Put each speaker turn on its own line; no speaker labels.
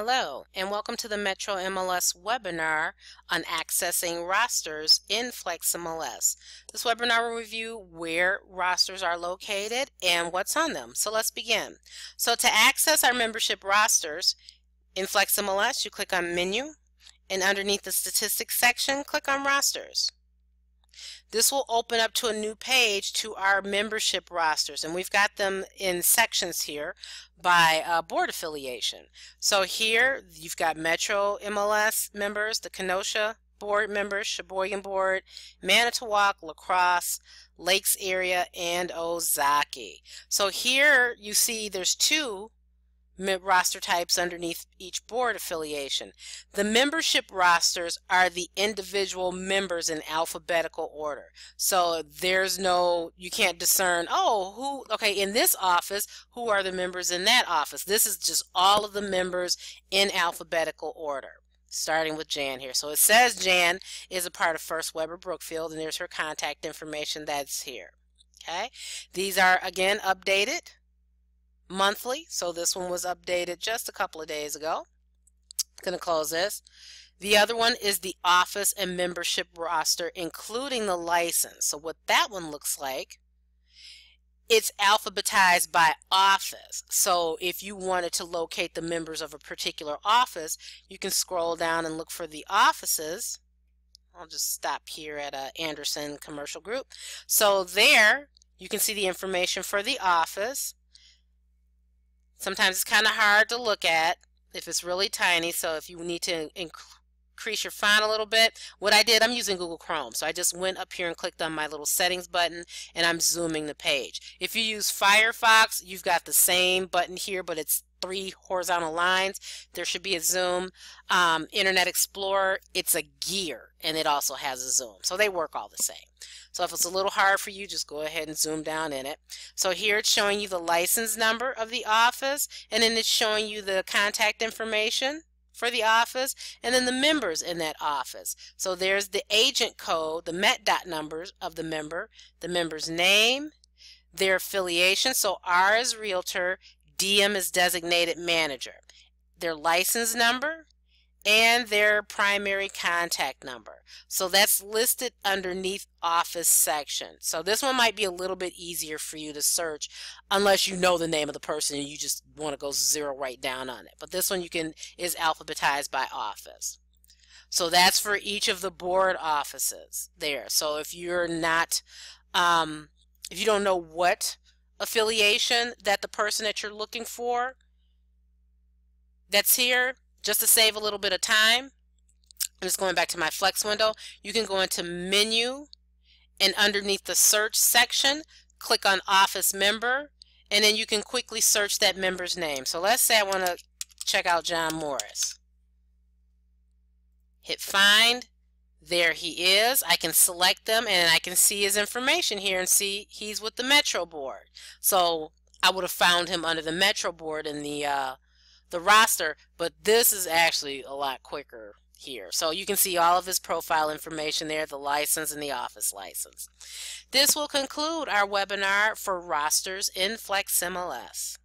Hello, and welcome to the Metro MLS webinar on accessing rosters in FlexMLS. This webinar will review where rosters are located and what's on them. So let's begin. So to access our membership rosters in FlexMLS, you click on Menu, and underneath the Statistics section, click on Rosters. This will open up to a new page to our membership rosters and we've got them in sections here by uh, board affiliation. So here you've got Metro MLS members, the Kenosha board members, Sheboygan board, Manitowoc, La Crosse, Lakes area, and Ozaukee. So here you see there's two roster types underneath each board affiliation. The membership rosters are the individual members in alphabetical order. So there's no, you can't discern, oh, who, okay, in this office, who are the members in that office? This is just all of the members in alphabetical order starting with Jan here. So it says Jan is a part of First Weber Brookfield and there's her contact information that's here. Okay, these are again updated monthly. So this one was updated just a couple of days ago. Going to close this. The other one is the office and membership roster, including the license. So what that one looks like, it's alphabetized by office. So if you wanted to locate the members of a particular office, you can scroll down and look for the offices. I'll just stop here at a Anderson Commercial Group. So there, you can see the information for the office. Sometimes it's kind of hard to look at if it's really tiny. So if you need to increase your font a little bit, what I did, I'm using Google Chrome. So I just went up here and clicked on my little settings button and I'm zooming the page. If you use Firefox, you've got the same button here, but it's three horizontal lines. There should be a zoom. Um, Internet Explorer, it's a gear and it also has a zoom. So they work all the same. So if it's a little hard for you, just go ahead and zoom down in it. So here it's showing you the license number of the office and then it's showing you the contact information for the office and then the members in that office. So there's the agent code, the MET dot numbers of the member, the member's name, their affiliation. So R is realtor, DM is designated manager. Their license number and their primary contact number. So that's listed underneath office section. So this one might be a little bit easier for you to search unless you know the name of the person and you just want to go zero right down on it. But this one you can is alphabetized by office. So that's for each of the board offices there. So if you're not, um, if you don't know what affiliation that the person that you're looking for that's here just to save a little bit of time I'm just going back to my flex window you can go into menu and underneath the search section click on office member and then you can quickly search that member's name. So let's say I want to check out John Morris. Hit find there he is. I can select them and I can see his information here and see he's with the Metro board. So I would have found him under the Metro board in the uh, the roster, but this is actually a lot quicker here. So you can see all of his profile information there, the license and the office license. This will conclude our webinar for rosters in FlexMLS.